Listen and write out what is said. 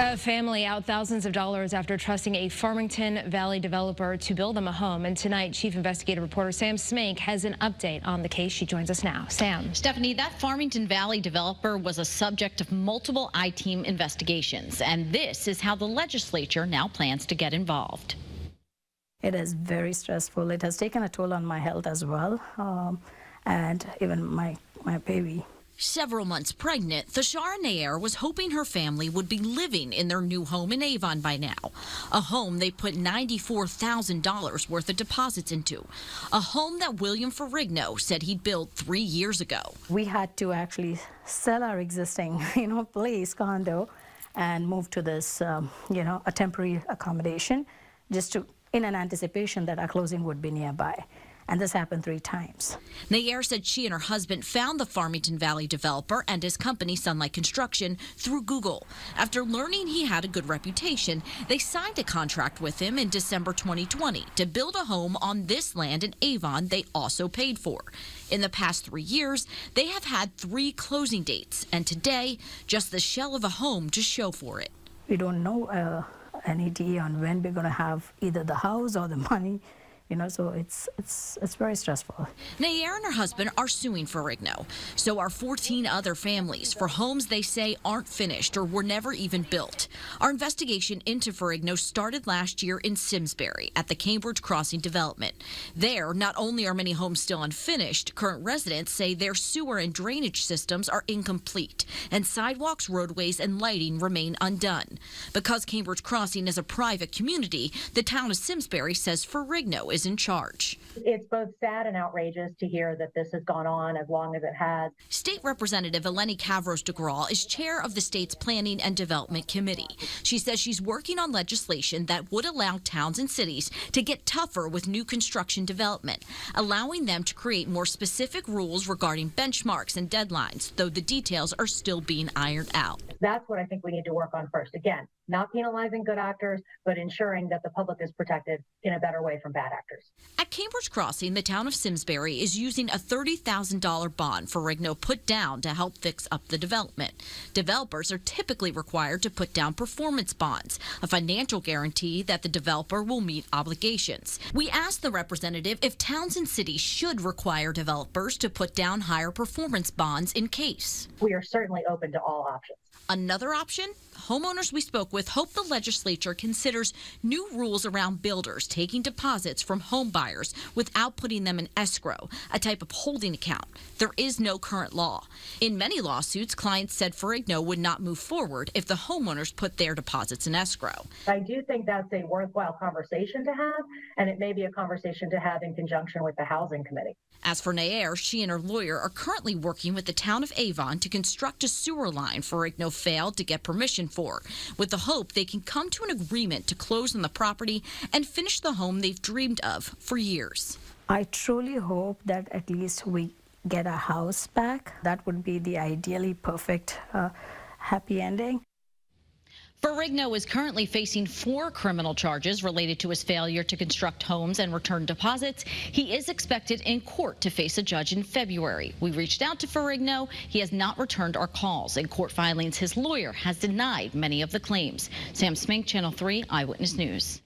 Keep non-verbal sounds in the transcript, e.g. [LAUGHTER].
A family out thousands of dollars after trusting a Farmington Valley developer to build them a home. And tonight, Chief Investigative Reporter Sam Smink has an update on the case. She joins us now. Sam. Stephanie, that Farmington Valley developer was a subject of multiple I-team investigations. And this is how the legislature now plans to get involved. It is very stressful. It has taken a toll on my health as well, um, and even my, my baby. Several months pregnant, Thashara Nair was hoping her family would be living in their new home in Avon by now. A home they put $94,000 worth of deposits into. A home that William Ferrigno said he'd built three years ago. We had to actually sell our existing, [LAUGHS] you know, place, condo, and move to this, um, you know, a temporary accommodation just to, in an anticipation that our closing would be nearby and this happened three times. Nair said she and her husband found the Farmington Valley developer and his company Sunlight Construction through Google. After learning he had a good reputation, they signed a contract with him in December 2020 to build a home on this land in Avon they also paid for. In the past three years, they have had three closing dates, and today, just the shell of a home to show for it. We don't know uh, any idea on when we're going to have either the house or the [LAUGHS] money you know, so it's it's it's very stressful. Nair and her husband are suing Ferrigno. So are 14 other families for homes they say aren't finished or were never even built. Our investigation into Ferrigno started last year in Simsbury at the Cambridge Crossing development. There, not only are many homes still unfinished, current residents say their sewer and drainage systems are incomplete, and sidewalks, roadways, and lighting remain undone. Because Cambridge Crossing is a private community, the town of Simsbury says Ferrigno is is in charge. It's both sad and outrageous to hear that this has gone on as long as it has. State Representative Eleni Kavros DeGraw is chair of the state's Planning and Development Committee. She says she's working on legislation that would allow towns and cities to get tougher with new construction development, allowing them to create more specific rules regarding benchmarks and deadlines, though the details are still being ironed out. That's what I think we need to work on first. Again, not penalizing good actors, but ensuring that the public is protected in a better way from bad actors. At Cambridge Crossing, the town of Simsbury is using a $30,000 bond for Ferrigno put down to help fix up the development. Developers are typically required to put down performance bonds, a financial guarantee that the developer will meet obligations. We asked the representative if towns and cities should require developers to put down higher performance bonds in case. We are certainly open to all options. Another option? Homeowners we spoke with hope the legislature considers new rules around builders taking deposits from home buyers without putting them in escrow, a type of holding account. There is no current law. In many lawsuits, clients said Ferrigno would not move forward if the homeowners put their deposits in escrow. I do think that's a worthwhile conversation to have, and it may be a conversation to have in conjunction with the Housing Committee. As for Nair, she and her lawyer are currently working with the town of Avon to construct a sewer line for Ferrigno failed to get permission for, with the hope they can come to an agreement to close on the property and finish the home they've dreamed of for years. I truly hope that at least we get a house back. That would be the ideally perfect uh, happy ending. Ferrigno is currently facing four criminal charges related to his failure to construct homes and return deposits. He is expected in court to face a judge in February. We reached out to Ferrigno. He has not returned our calls. In court filings, his lawyer has denied many of the claims. Sam Smink, Channel 3 Eyewitness News.